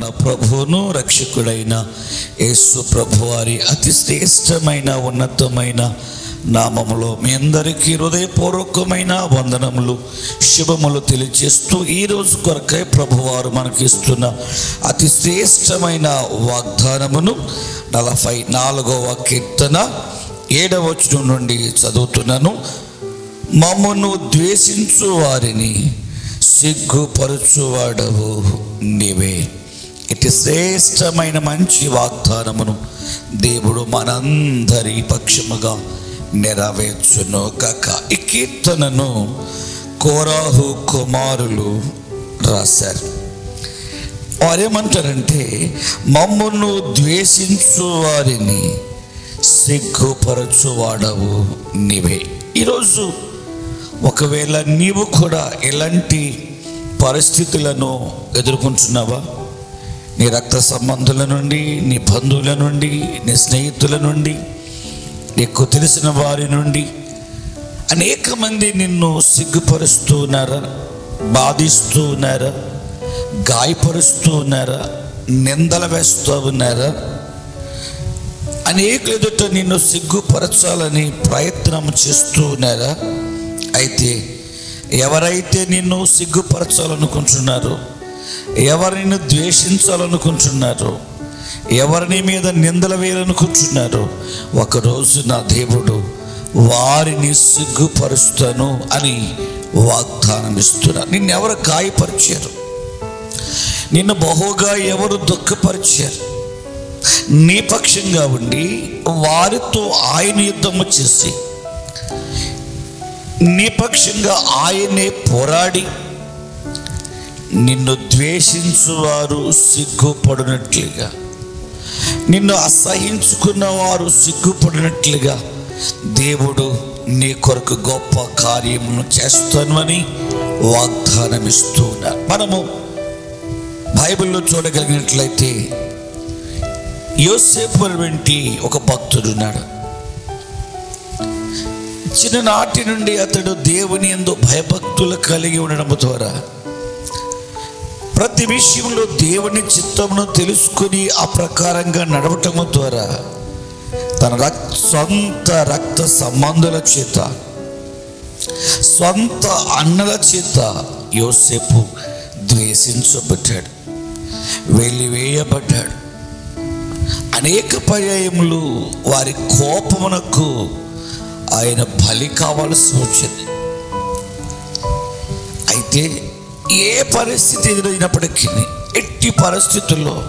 ప్రభువును రక్షకుడైన యేసు ప్రభువారి అతి శ్రేష్టమైన ఉన్నతమైన నామములో మీ అందరికీ హృదయపూర్వకమైన వందనములు శుభములు తెలియజేస్తూ ఈ రోజు కొరకై ప్రభువారు మనకిస్తున్న అతి శ్రేష్టమైన వాగ్దానమును నలభై నాలుగవ కీర్తన ఏడవ నుండి చదువుతున్నాను. మమ్మను ద్వేషించు వారిని సిగ్గుపరచువాడవు నీవే. ఇటు శ్రేష్టమైన మంచి వాగ్దానమును దేవుడు మనందరి పక్షముగా నెరవేర్చును కాక ఈ కీర్తనను కోరాహు కుమారులు రాశారు. వారేమంటారంటే మమ్మను ద్వేషించు వారిని సిగ్గుపరచువాడవు నీవే. ఈరోజు ఒకవేళ నీవు కూడా ఎలాంటి పరిస్థితులను ఎదుర్కొంటున్నావా? నీ రక్త సంబంధుల నుండి నీ బంధువుల నుండి నీ స్నేహితుల నుండి నీకు తెలిసిన వారి నుండి అనేక మంది నిన్ను సిగ్గుపరుస్తూ ఉన్నారా బాధిస్తూ ఉన్నారా గాయపరుస్తూ ఉన్నారా నిందలు వేస్తూ ఉన్నారా అనేక ఎదుట నిన్ను సిగ్గుపరచాలని ప్రయత్నం చేస్తూ ఉన్నారా అయితే ఎవరైతే నిన్ను సిగ్గుపరచాలనుకుంటున్నారో ఎవరిని ద్వేషించాలనుకుంటున్నారో ఎవరిని మీద నిందలు వేయాలనుకుంటున్నారో ఒకరోజు నా దేవుడు వారిని సిగ్గుపరుస్తాను అని వాగ్దానం ఇస్తున్నారు నిన్నెవరు గాయపరిచారు? నిన్ను బహుగా ఎవరు దుఃఖపరిచారు? నీ పక్షంగా ఉండి వారితో ఆయన యుద్ధము చేసి నీ పక్షంగా ఆయనే పోరాడి నిన్ను ద్వేషించువారు సిగ్గుపడినట్లుగా. నిన్ను అసహించుకున్న వారు సిగ్గుపడినట్లుగా. దేవుడు నీ కొరకు గొప్ప కార్యమును చేస్తాను అని వాగ్దానం ఇస్తూ ఉన్నారు మనము బైబిల్లో చూడగలిగినట్లయితే యోసేపు వంటి ఒక భక్తుడు ఉన్నాడు. చిన్ననాటి నుండి అతడు దేవుని ఎందు భయభక్తులు కలిగి ఉండడం ద్వారా ప్రతి విషయంలో దేవుని చిత్తమును తెలుసుకుని ఆ ప్రకారంగా నడవటము ద్వారా తన రక్ సొంత రక్త సంబంధుల చేత సొంత అన్నల చేత యోసేపు ద్వేషించబడ్డాడు వెలివేయబడ్డాడు. అనేక పర్యాయములు వారి కోపమునకు ఆయన బలి కావాల్సి వచ్చింది. అయితే ఏ పరిస్థితి ఎదురైనప్పటికీ ఎట్టి పరిస్థితుల్లో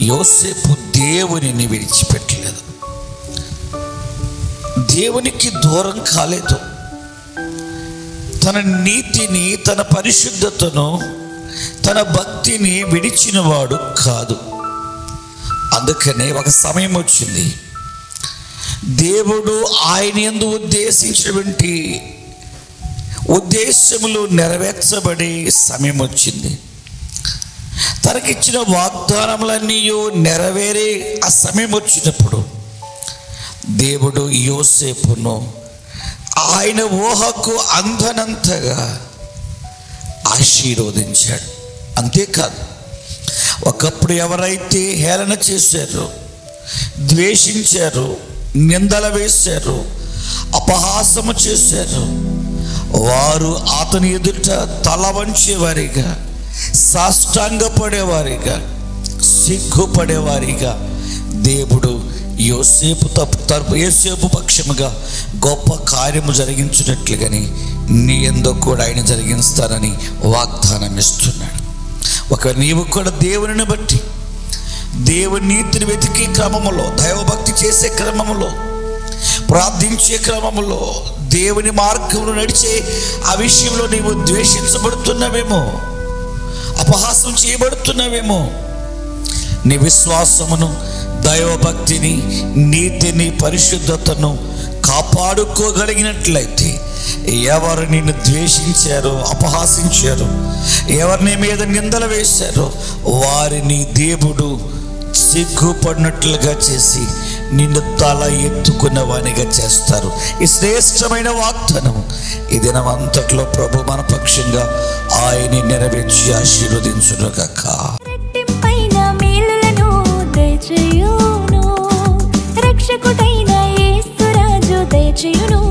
యోసేపు దేవునిని విడిచిపెట్టలేదు. దేవునికి దూరం కాలేదు. తన నీతిని తన పరిశుద్ధతను తన భక్తిని విడిచినవాడు కాదు. అందుకనే ఒక సమయం వచ్చింది. దేవుడు ఆయన ఎందు ఉద్దేశించినటువంటి ఉద్దేశములు నెరవేర్చబడే సమయం వచ్చింది. తనకిచ్చిన వాగ్దానములన్నీ నెరవేరే ఆ సమయం వచ్చినప్పుడు దేవుడు యోసేపును ఆయన ఊహకు అందనంతగా ఆశీర్వదించాడు. అంతేకాదు ఒకప్పుడు ఎవరైతే హేళన చేశారో ద్వేషించారు నిందల వేశారు అపహాసము చేశారు వారు అతని ఎదుట తల వంచేవారిగా సాష్టాంగపడేవారిగా సిగ్గుపడేవారిగా. దేవుడు యోసేపు తప్పు తరపు యోసేపు పక్షముగా గొప్ప కార్యము జరిగించినట్లుగాని నీ ఎందుకు కూడా ఆయన జరిగిస్తానని వాగ్దానం ఇస్తున్నాడు. ఒకవేళ నీవు కూడా దేవుని బట్టి దేవుని నీతిని వెతికే క్రమములో దైవభక్తి చేసే క్రమములో ప్రార్థించే క్రమములో దేవుని మార్గంలో నడిచే ఆ విషయంలో నీవు ద్వేషించబడుతున్నావేమో అపహాసం చేయబడుతున్నావేమో నీ విశ్వాసమును దైవభక్తిని నీతిని పరిశుద్ధతను కాపాడుకోగలిగినట్లయితే ఎవరు నిన్ను ద్వేషించారో అపహాసించారో ఎవరిని మీద నిందలు వేశారో వారిని దేవుడు సిగ్గుపడినట్లుగా చేసి నిన్ను తల ఎత్తుకున్న వాణిగా చేస్తారు. ఈ శ్రేష్టమైన వాగ్దనం ఈ దినం అంతట్లో ప్రభు మన పక్షంగా ఆయన్ని నెరవేర్చి ఆశీర్వదించును రక్షకుడైన యేసురాజు దయచేయును.